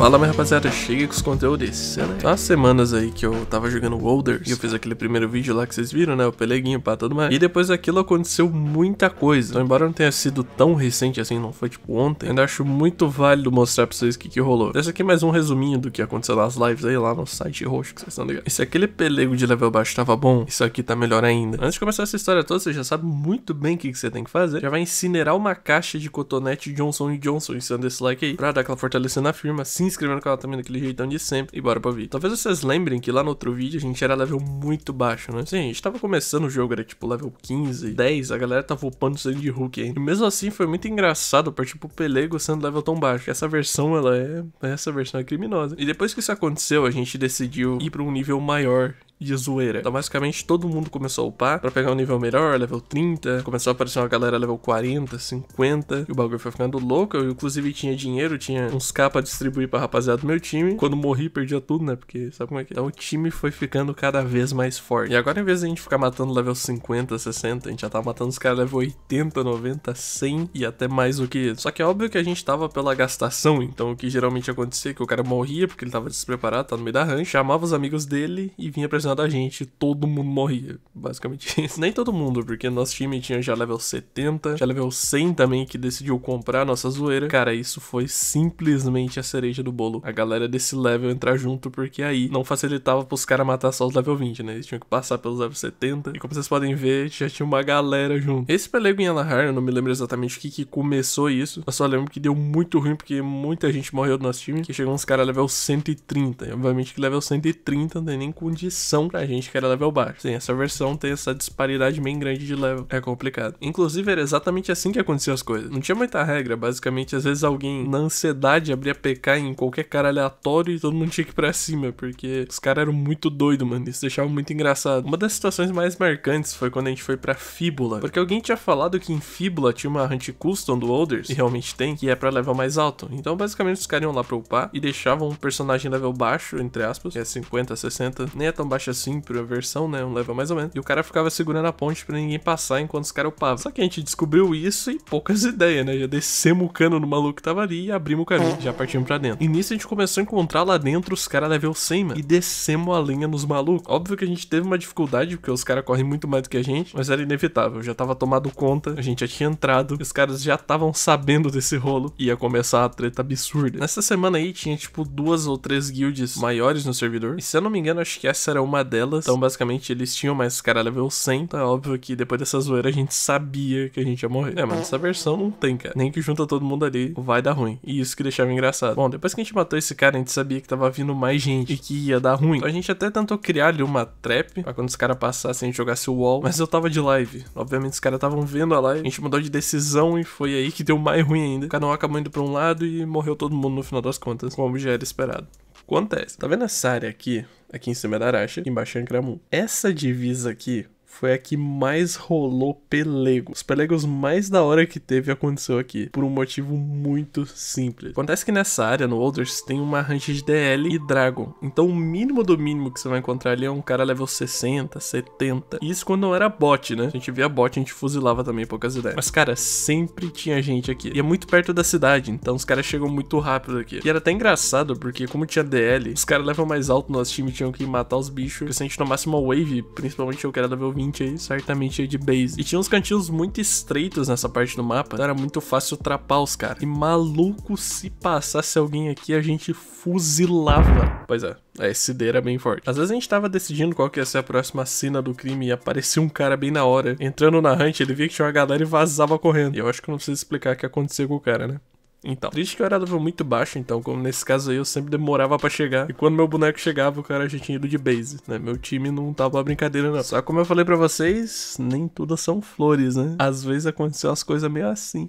Fala minha rapaziada, chega com os conteúdos desse, né? Há semanas aí que eu tava jogando Wolders e eu fiz aquele primeiro vídeo lá que vocês viram, né? O peleguinho pra tudo mais. E depois daquilo aconteceu muita coisa. Então, embora não tenha sido tão recente assim, não foi tipo ontem, ainda acho muito válido mostrar pra vocês o que, que rolou. Esse aqui é mais um resuminho do que aconteceu nas lives aí lá no site roxo que vocês estão ligados. E se aquele pelego de level baixo tava bom, isso aqui tá melhor ainda. Antes de começar essa história toda, você já sabe muito bem o que, que você tem que fazer. Já vai incinerar uma caixa de cotonete Johnson Johnson, ensinando esse like aí, pra dar aquela fortalecendo na firma, se inscrever no canal também daquele jeitão de sempre e bora pro vídeo. Talvez vocês lembrem que lá no outro vídeo a gente era level muito baixo, né? Sim, a gente tava começando o jogo, era tipo level 15, 10, a galera tava upando sangue de Hulk ainda. E mesmo assim foi muito engraçado partir pro Pelego sendo level tão baixo. Essa versão, ela é. Essa versão é criminosa. E depois que isso aconteceu, a gente decidiu ir pra um nível maior de zoeira. Então, basicamente, todo mundo começou a upar pra pegar um nível melhor, level 30. Começou a aparecer uma galera level 40, 50. E o bagulho foi ficando louco. Eu, inclusive, tinha dinheiro, tinha uns K pra distribuir pra rapaziada do meu time. Quando morri, perdia tudo, né? Porque sabe como é que é? Então, o time foi ficando cada vez mais forte. E agora, em vez de a gente ficar matando level 50, 60, a gente já tava matando os caras level 80, 90, 100 e até mais do que isso. Só que é óbvio que a gente tava pela gastação. Então, o que geralmente acontecia é que o cara morria porque ele tava despreparado, tá no meio da rancha, chamava os amigos dele e vinha apresentar da gente, todo mundo morria. Basicamente isso. Nem todo mundo, porque nosso time tinha já level 70, já level 100 também, que decidiu comprar nossa zoeira. Cara, isso foi simplesmente a cereja do bolo. A galera desse level entrar junto, porque aí não facilitava pros caras matar só os level 20, né? Eles tinham que passar pelos level 70. E como vocês podem ver, já tinha uma galera junto. Esse pelego em Alahar, eu não me lembro exatamente o que, que começou isso. Eu só lembro que deu muito ruim, porque muita gente morreu do nosso time. Que chegou uns caras level 130. E obviamente que level 130 não tem nem condição pra gente que era level baixo. Sim, essa versão tem essa disparidade bem grande de level. É complicado. Inclusive, era exatamente assim que aconteciam as coisas. Não tinha muita regra. Basicamente, às vezes alguém, na ansiedade, abria PK em qualquer cara aleatório e todo mundo tinha que ir pra cima. Porque os caras eram muito doidos, mano. Isso deixava muito engraçado. Uma das situações mais marcantes foi quando a gente foi pra Fíbula. Porque alguém tinha falado que em Fíbula tinha uma hunt custom do Olders, e realmente tem, que é pra level mais alto. Então, basicamente, os caras iam lá pra upar e deixavam um personagem level baixo, entre aspas, que é 50, 60. Nem é tão baixo assim pra versão, né? Um level mais ou menos. E o cara ficava segurando a ponte pra ninguém passar enquanto os caras upavam. Só que a gente descobriu isso e poucas ideias, né? Já descemos o cano no maluco que tava ali e abrimos o caminho. Já partimos pra dentro. E nisso a gente começou a encontrar lá dentro os caras level 100, mano. E descemos a linha nos malucos. Óbvio que a gente teve uma dificuldade, porque os caras correm muito mais do que a gente, mas era inevitável. Já tava tomado conta, a gente já tinha entrado, os caras já estavam sabendo desse rolo. Ia começar a treta absurda. Nessa semana aí tinha, tipo, duas ou três guilds maiores no servidor. E se eu não me engano, acho que essa era uma delas. Então, basicamente, eles tinham mais cara level 100. Tá óbvio que depois dessa zoeira a gente sabia que a gente ia morrer. É, mas essa versão não tem, cara. Nem que junta todo mundo ali, vai dar ruim. E isso que deixava engraçado. Bom, depois que a gente matou esse cara, a gente sabia que tava vindo mais gente e que ia dar ruim. Então, a gente até tentou criar ali uma trap pra quando os caras passassem a gente jogasse o wall. Mas eu tava de live. Obviamente, os caras estavam vendo a live. A gente mudou de decisão e foi aí que deu mais ruim ainda. O canal acabou indo pra um lado e morreu todo mundo no final das contas, como já era esperado. Acontece. Tá vendo essa área aqui? Aqui em cima da aqui embaixo é Ancramun. Essa divisa aqui foi a que mais rolou pelego. Os pelegos mais da hora que teve aconteceu aqui, por um motivo muito simples. Acontece que nessa área, no Olders, tem uma range de DL e Dragon. Então o mínimo do mínimo que você vai encontrar ali é um cara level 60, 70. E isso quando não era bot, né? A gente via bot, a gente fuzilava também, poucas ideias. Mas, cara, sempre tinha gente aqui. E é muito perto da cidade, então os caras chegam muito rápido aqui. E era até engraçado, porque como tinha DL, os caras level mais alto no nosso time tinham que matar os bichos. Porque se a gente tomasse uma wave, principalmente eu que era level 20, aí, certamente de base. E tinha uns cantinhos muito estreitos nessa parte do mapa, então era muito fácil trapar os caras. E maluco, se passasse alguém aqui, a gente fuzilava. Pois é, a SD era bem forte. Às vezes a gente tava decidindo qual que ia ser a próxima cena do crime e aparecia um cara bem na hora. Entrando na hunt, ele via que tinha uma galera e vazava correndo. E eu acho que não preciso explicar o que aconteceu com o cara, né? Então, triste que eu era level muito baixo, então, como nesse caso aí, eu sempre demorava pra chegar. E quando meu boneco chegava, o cara já tinha ido de base, né? Meu time não tava pra brincadeira, não. Só como eu falei pra vocês, nem tudo são flores, né? Às vezes aconteceu umas coisas meio assim.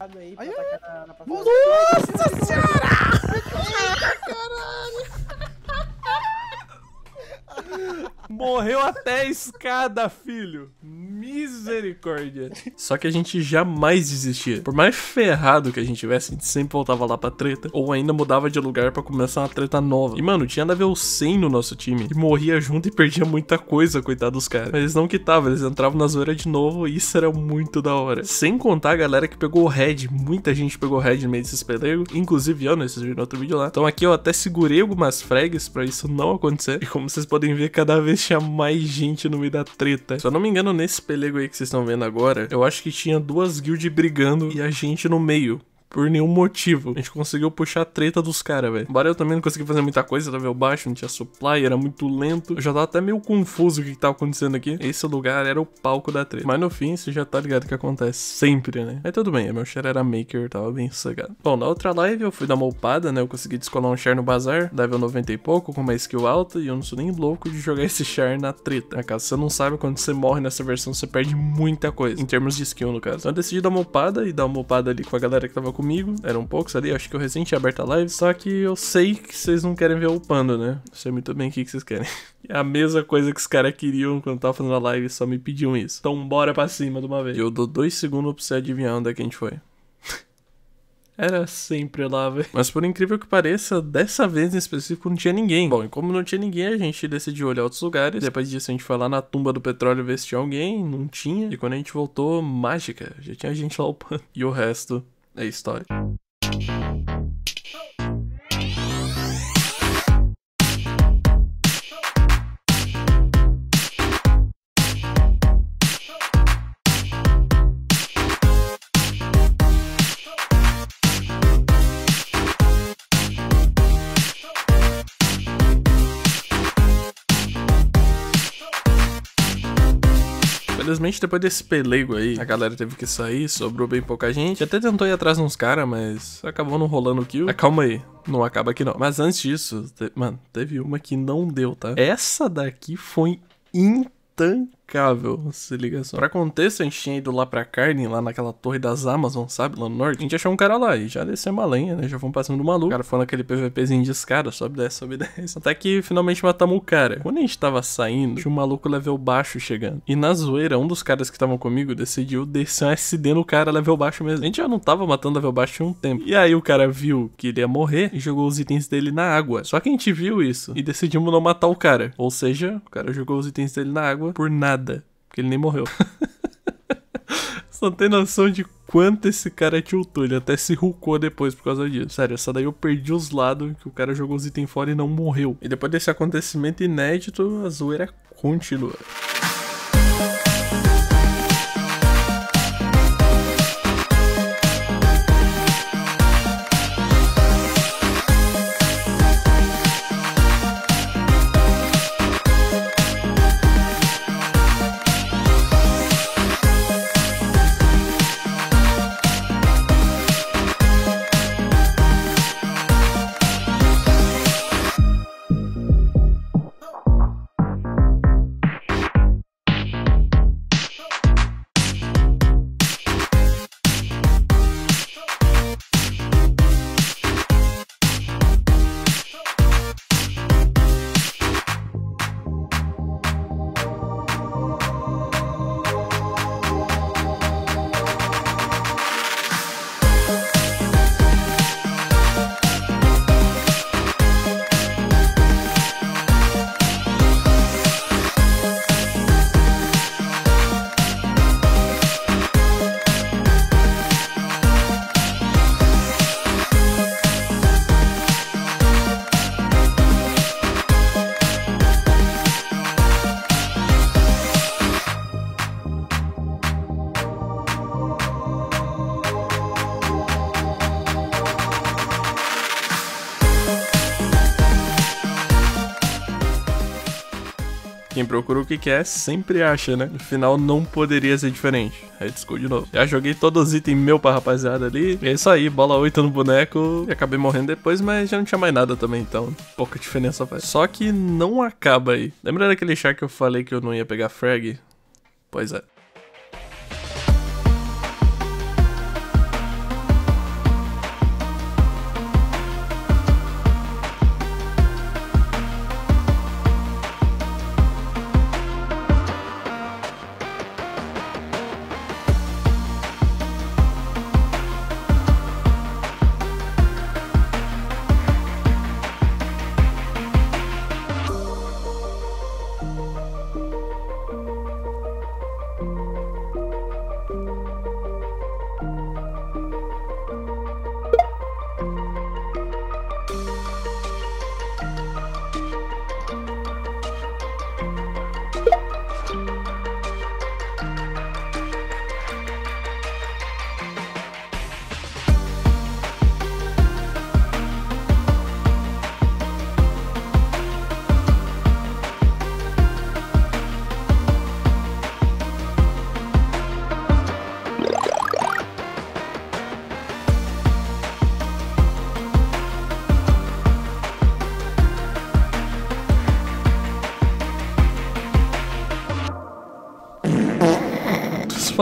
Nossa senhora! Morreu até a escada, filho. Misericórdia. Só que a gente jamais desistia. Por mais ferrado que a gente tivesse, a gente sempre voltava lá pra treta. Ou ainda mudava de lugar pra começar uma treta nova. E, mano, tinha level 100 no nosso time. E morria junto e perdia muita coisa, coitado dos caras. Mas eles não quitavam, eles entravam na zoeira de novo e isso era muito da hora. Sem contar a galera que pegou o Red. Muita gente pegou o Red no meio desses pelegos. Inclusive eu, né? Vocês viram outro vídeo lá. Então aqui eu até segurei algumas frags pra isso não acontecer. E como vocês podem ver, cada vez tinha mais gente no meio da treta. Se eu não me engano, nesse pelego aí que vocês estão vendo agora, eu acho que tinha duas guilds brigando e a gente no meio por nenhum motivo. A gente conseguiu puxar a treta dos caras, velho. Embora eu também não consegui fazer muita coisa, level baixo, não tinha supply, era muito lento. Eu já tava até meio confuso o que, que tava acontecendo aqui. Esse lugar era o palco da treta. Mas no fim, você já tá ligado que acontece sempre, né? Aí tudo bem, meu share era maker, tava bem sossegado. Bom, na outra live eu fui dar uma upada, né? Eu consegui descolar um share no bazar, level 90 e pouco, com uma skill alta, e eu não sou nem louco de jogar esse share na treta. Na caso, você não sabe, quando você morre nessa versão, você perde muita coisa, em termos de skill, no caso. Então eu decidi dar uma upada e dar uma upada ali com a galera que tava comigo. Eram poucos ali, acho que eu recém tinha aberto a live. Só que eu sei que vocês não querem ver o upando, né? Eu sei muito bem o que, que vocês querem. É a mesma coisa que os caras queriam quando tava fazendo a live, só me pediam isso. Então bora pra cima de uma vez. Eu dou dois segundos pra você adivinhar onde é que a gente foi. Era sempre lá, velho. Mas por incrível que pareça, dessa vez em específico não tinha ninguém. Bom, e como não tinha ninguém, a gente decidiu olhar outros lugares. Depois disso, a gente foi lá na tumba do petróleo ver se tinha alguém. Não tinha. E quando a gente voltou, mágica. Já tinha gente lá upando. E o resto é história. Infelizmente, depois desse pelego aí, a galera teve que sair, sobrou bem pouca gente. Até tentou ir atrás de uns caras, mas acabou não rolando o kill. Mas calma aí, não acaba aqui não. Mas antes disso, te... mano, teve uma que não deu, tá? Essa daqui foi intancável, se liga só. Pra contexto, a gente tinha ido lá pra carne, lá naquela torre das Amazon, sabe, lá no norte. A gente achou um cara lá e já desceu uma lenha, né? Já fomos passando do maluco. O cara foi naquele PVPzinho de escada, sobe, desce, sobe, desce. Até que finalmente matamos o cara. Quando a gente tava saindo, tinha um maluco level baixo chegando. E na zoeira, um dos caras que estavam comigo decidiu descer um SD no cara level baixo mesmo. A gente já não tava matando level baixo tinha um tempo. E aí o cara viu que ele ia morrer e jogou os itens dele na água. Só que a gente viu isso e decidimos não matar o cara. Ou seja, o cara jogou os itens dele na água por nada. Porque ele nem morreu. Não tem noção de quanto esse cara tiltou. Ele até se rucou depois por causa disso. Sério, essa daí eu perdi os lados que o cara jogou os itens fora e não morreu. E depois desse acontecimento inédito, a zoeira continua. Quem procura o que quer sempre acha, né? No final não poderia ser diferente. Aí discou de novo. Já joguei todos os itens meu pra rapaziada ali. E é isso aí, bola 8 no boneco. E acabei morrendo depois, mas já não tinha mais nada também, então pouca diferença faz. Só que não acaba aí. Lembra daquele char que eu falei que eu não ia pegar frag? Pois é.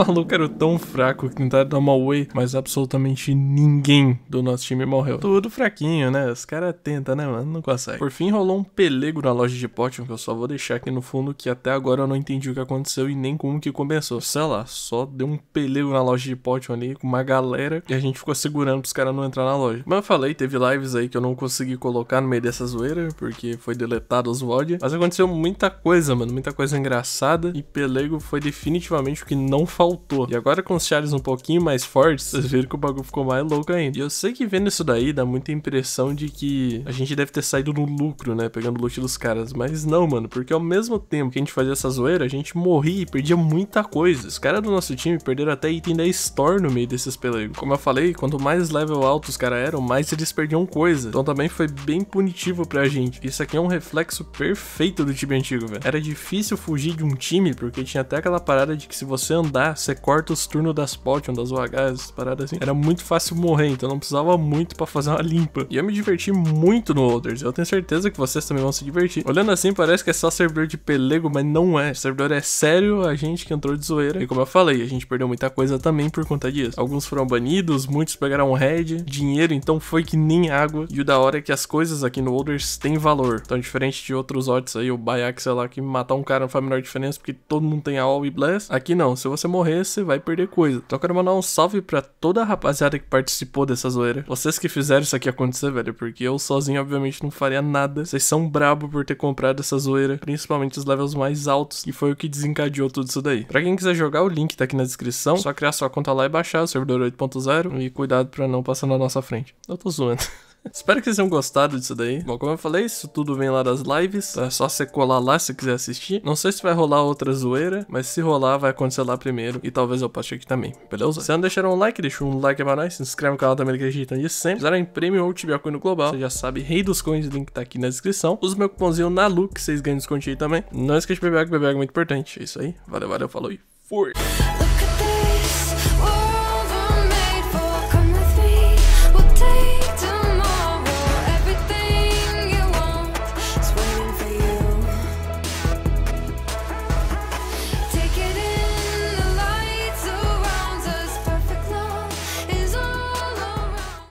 Maluco era tão fraco que tentaram dar uma way, mas absolutamente ninguém do nosso time morreu. Tudo fraquinho, né? Os caras tentam, né, mano? Não consegue. Por fim, rolou um pelego na loja de potion, que eu só vou deixar aqui no fundo, que até agora eu não entendi o que aconteceu e nem como que começou. Sei lá, só deu um pelego na loja de potion ali, com uma galera, e a gente ficou segurando pros caras não entrar na loja. Como eu falei, teve lives aí que eu não consegui colocar no meio dessa zoeira, porque foi deletado os VOD. Mas aconteceu muita coisa, mano, muita coisa engraçada, e pelego foi definitivamente o que não faltou. E agora com os chars um pouquinho mais fortes, vocês viram que o bagulho ficou mais louco ainda. E eu sei que vendo isso daí dá muita impressão de que a gente deve ter saído no lucro, né, pegando o loot dos caras. Mas não, mano, porque ao mesmo tempo que a gente fazia essa zoeira, a gente morria e perdia muita coisa. Os caras do nosso time perderam até item da Store no meio desses pelegos. Como eu falei, quanto mais level alto os caras eram, mais eles perdiam coisa. Então também foi bem punitivo pra gente. Isso aqui é um reflexo perfeito do time antigo, velho. Era difícil fugir de um time, porque tinha até aquela parada de que se você andar, você corta os turnos das potions, das UHs, paradas assim. Era muito fácil morrer, então não precisava muito para fazer uma limpa. E eu me diverti muito no Others. Eu tenho certeza que vocês também vão se divertir. Olhando assim, parece que é só servidor de pelego, mas não é. O servidor é sério, a gente que entrou de zoeira. E como eu falei, a gente perdeu muita coisa também por conta disso. Alguns foram banidos, muitos pegaram red, dinheiro, então foi que nem água. E o da hora é que as coisas aqui no Others têm valor. Então, diferente de outros odds aí, o Bayak, sei lá, que matar um cara não faz a menor diferença porque todo mundo tem a All e Bless. Aqui não, se você morrer, você vai perder coisa. Então eu quero mandar um salve pra toda a rapaziada que participou dessa zoeira. Vocês que fizeram isso aqui acontecer, velho, porque eu sozinho, obviamente, não faria nada. Vocês são brabo por ter comprado essa zoeira, principalmente os levels mais altos, e foi o que desencadeou tudo isso daí. Pra quem quiser jogar, o link tá aqui na descrição. Só criar sua conta lá e baixar o servidor 8.0 e cuidado pra não passar na nossa frente. Eu tô zoando. Espero que vocês tenham gostado disso daí. Bom, como eu falei, isso tudo vem lá das lives. É só você colar lá se quiser assistir. Não sei se vai rolar outra zoeira, mas se rolar, vai acontecer lá primeiro. E talvez eu poste aqui também, beleza? Se não deixaram um like, deixa um like pra nós. Se inscreve no canal também que a gente tá sempre. Se quiserem prêmio ou tiver coin no global, você já sabe, rei dos coins, o link tá aqui na descrição. Usa meu cupomzinho na Lu, que vocês ganham desconto aí também. Não esquece de beber água, beber água é muito importante. É isso aí. Valeu, valeu, falou e fui!